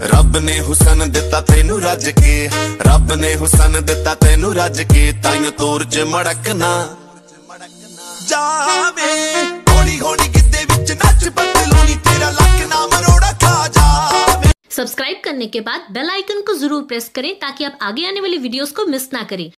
ਰੱਬ ਨੇ ਹੁਸਨ ਦਿੱਤਾ ਤੈਨੂੰ ਰੱਜ ਕੇ ਰੱਬ ਨੇ ਹੁਸਨ ਦਿੱਤਾ ਤੈਨੂੰ ਰੱਜ ਕੇ ਤਾਈਓ ਤੋਰ ਚ ਮੜਕਣਾ ਜਾਵੇ ਹੌਲੀ ਹੌਲੀ ਗਿੱਦੇ ਵਿੱਚ ਨੱਚ ਪਤਲੂਣੀ ਤੇਰਾ ਲੱਕ ਨਾ ਮਰੋੜਾ ਖਾ ਜਾਵੇ सब्सक्राइब करने के बाद बेल आइकन को ज़रूर प्रेस करें ताकि आप आगे आने वाली वीडियोस को मिस ना करें